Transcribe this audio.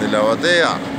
de la batea